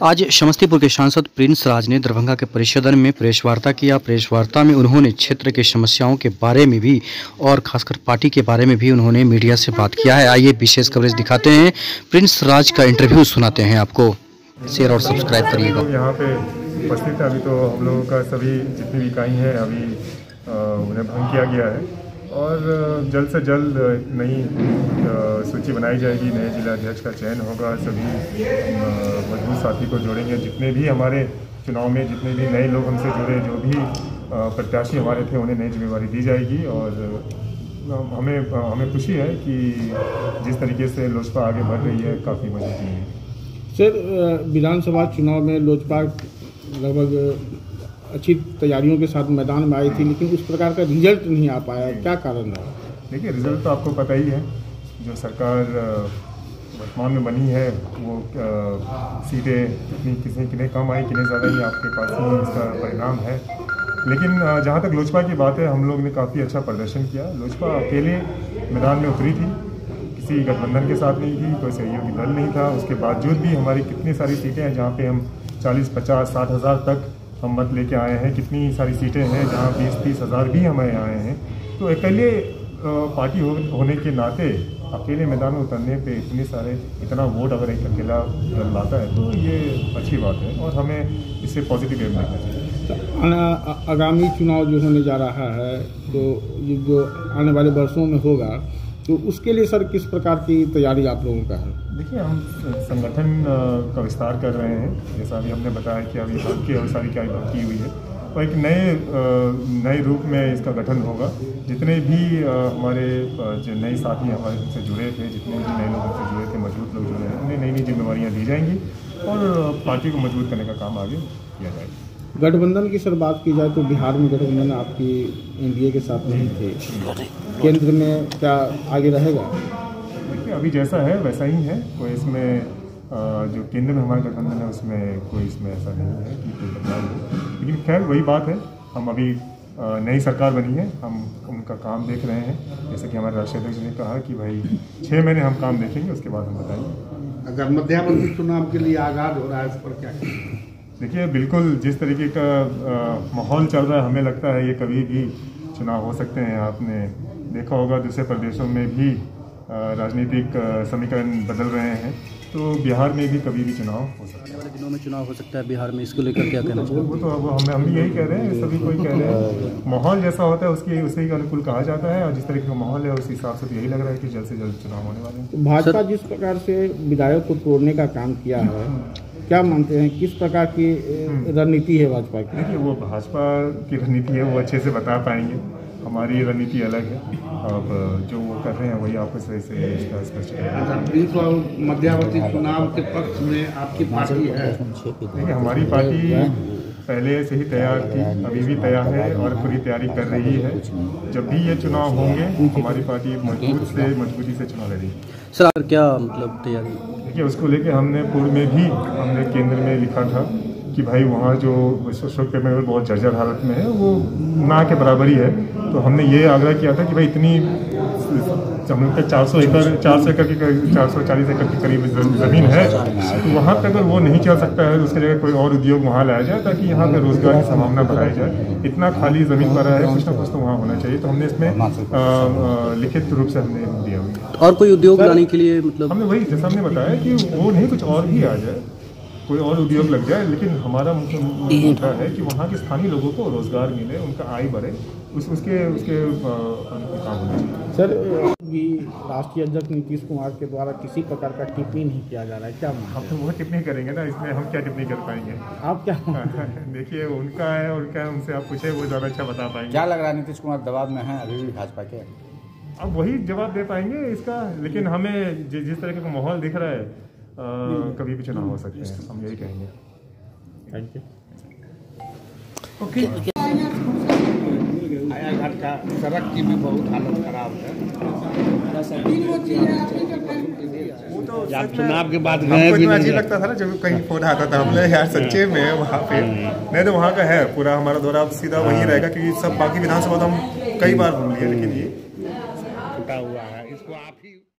आज समस्तीपुर के सांसद प्रिंस राज ने दरभंगा के परिषदन में प्रेस वार्ता किया। प्रेस वार्ता में उन्होंने क्षेत्र के समस्याओं के बारे में भी और खासकर पार्टी के बारे में भी उन्होंने मीडिया से बात किया है। आइए विशेष कवरेज दिखाते हैं। प्रिंस राज का इंटरव्यू सुनाते हैं आपको। शेयर और सब्सक्राइब करिएगा। यहाँ पे उपस्थित अभी तो हम लोगों का सभी जितनी भी इकाई हैं, अभी उन्हें भंग किया गया है। और जल्द से जल्द नई सूची बनाई जाएगी, नए जिला अध्यक्ष का चयन होगा, सभी मज़बूत साथी को जोड़ेंगे। जितने भी हमारे चुनाव में, जितने भी नए लोग हमसे जुड़े, जो भी प्रत्याशी हमारे थे, उन्हें नई जिम्मेवारी दी जाएगी और हमें हमें खुशी है कि जिस तरीके से लोजपा आगे बढ़ रही है, काफ़ी मजबूती है। सर विधानसभा चुनाव में लोजपा लगभग अच्छी तैयारियों के साथ मैदान में आई थी लेकिन उस प्रकार का रिज़ल्ट नहीं आ पाया। क्या कारण रहा? देखिए रिज़ल्ट तो आपको पता ही है। जो सरकार वर्तमान में बनी है वो सीटें कितनी कितनी कितने कम आई कितने ज़्यादा ही आपके पास ही इसका परिणाम है। लेकिन जहाँ तक लोजपा की बात है हम लोग ने काफ़ी अच्छा प्रदर्शन किया। लोजपा अकेले मैदान में उतरी थी किसी गठबंधन के साथ नहीं थी कोई सहयोगी दल नहीं था। उसके बावजूद भी हमारी कितनी सारी सीटें हैं जहाँ पे हम 40 50 साठ हज़ार तक हम मत लेके आए हैं। कितनी सारी सीटें हैं जहाँ बीस तीस हज़ार भी हमें आए हैं। तो अकेले पार्टी हो, होने के नाते अकेले मैदान में उतरने पे इतने सारे इतना वोट अगर एक अकेला दल लाता है तो ये अच्छी बात है और हमें इससे पॉजिटिव वे में देखना चाहिए। तो आगामी चुनाव जो होने जा रहा है तो ये जो आने वाले वर्षों में होगा तो उसके लिए सर किस प्रकार की तैयारी आप लोगों का है? देखिए, हम संगठन का विस्तार कर रहे हैं। जैसा अभी हमने बताया कि अभी हल्की की अवसारी की की हुई है। और एक नए नए रूप में इसका गठन होगा। जितने भी हमारे जो नए साथी हमारे से जुड़े थे, जितने भी नए लोग हमसे जुड़े थे, मज़बूत लोग जुड़े हैं, उन्हें नई नई जिम्मेवारियाँ दी जाएँगी और पार्टी को मज़बूत करने का काम आगे किया जाएगा। गठबंधन की सर बात की जाए तो बिहार में गठबंधन आपकी एनडीए के साथ नहीं थे। केंद्र में क्या आगे रहेगा? देखिए अभी जैसा है वैसा ही है। कोई इसमें जो केंद्र में हमारा गठबंधन है उसमें कोई इसमें ऐसा नहीं है कि कोई बदलाव हो। लेकिन खैर वही बात है। हम अभी नई सरकार बनी है। हम उनका काम देख रहे हैं। जैसे कि हमारे राष्ट्रीय अध्यक्ष ने कहा कि भाई छः महीने हम काम देखेंगे उसके बाद हम बताएँगे। अगर मध्यावधि चुनाव के लिए आगाज़ हो रहा है इस पर क्या कहेंगे? देखिए बिल्कुल जिस तरीके का माहौल चल रहा है हमें लगता है ये कभी भी चुनाव हो सकते हैं। आपने देखा होगा दूसरे प्रदेशों में भी राजनीतिक समीकरण बदल रहे हैं। तो बिहार में भी कभी भी चुनाव हो सकता है। आने वाले दिनों में चुनाव हो सकता है बिहार में इसको लेकर क्या कहना चाहिए वो तो अब हम हम भी यही कह रहे हैं सभी कोई कह रहे हैं। माहौल जैसा होता है उसके उसी के अनुकूल कहा जाता है और जिस तरीके का माहौल है उस हिसाब से तो यही लग रहा है कि जल्द से जल्द चुनाव होने वाले हैं। भाजपा जिस प्रकार से विधायक को तोड़ने का काम किया है क्या मानते हैं किस प्रकार की रणनीति है भाजपा की? देखिए वो भाजपा की रणनीति है वो अच्छे से बता पाएँगे। हमारी रणनीति अलग है। अब जो वो कर रहे हैं वही आपको सही से इसका स्पष्ट बीस और मध्यावधि चुनाव के पक्ष में आपकी पार्टी है। देखिए हमारी पार्टी पहले से ही तैयार थी अभी भी तैयार है और पूरी तैयारी कर रही है। जब भी ये चुनाव होंगे हमारी पार्टी मज़बूत से मजबूती से चुनाव लड़ेगी। सर और क्या मतलब तैयारी? देखिए उसको लेके हमने पूर्व में भी हमने केंद्र में लिखा था कि भाई वहाँ जो अशोक पेमेंट बहुत जर्जर हालत में है वो ना के बराबर ही है। तो हमने ये आग्रह किया था कि भाई इतनी लोग चार सौ एकड़ चार सौ एकड़ की चार सौ चालीस एकड़ के करीब ज़मीन है। तो वहाँ पर अगर वो नहीं चल सकता है तो उसके जगह कोई और उद्योग वहाँ लाया जाए ताकि यहाँ पे रोज़गार की संभावना बढ़ाई जाए। इतना खाली ज़मीन पड़ा है कुछ ना कुछ तो वहाँ होना चाहिए। तो हमने इसमें लिखित रूप से हमने दिया हुआ और कोई उद्योग लाने के लिए मतलब हमने वही जैसा हमने बताया कि वो नहीं कुछ और भी आ जाए। कोई और उद्योग लग जाए लेकिन हमारा मुख्य मुद्दा है कि वहाँ के स्थानीय लोगों को रोज़गार मिले उनका आय बढ़े उस उसके उसके काम होना चाहिए। सर भी राष्ट्रीय अध्यक्ष नीतीश कुमार के द्वारा किसी प्रकार का टिप्पणी नहीं किया जा रहा है क्या हम तो वो टिप्पणी करेंगे ना इसमें हम क्या टिप्पणी कर पाएँगे? आप क्या देखिए उनका है उनका है उनसे आप पूछे वो ज़्यादा अच्छा बता पाएँगे। क्या लग रहा है नीतीश कुमार दबाव में है अभी भी भाजपा के? अब वही जवाब दे पाएँगे इसका लेकिन हमें जिस तरह का माहौल दिख रहा है कभी भी चुनाव हो सकते हैं। हम यही कहेंगे। थैंक यू आया घाट का सड़क की भी बहुत हालत खराब है। आप चुनाव के बाद गए हमको भी इतना नहीं लगता था ना जब कहीं फ़ोन आता था हमने यार सच्चे में वहाँ पे? नहीं तो वहाँ का है पूरा हमारा दौरा सीधा वही रहेगा क्योंकि सब बाकी विधानसभा तो हम कई बार घूम लिए लेकिन ये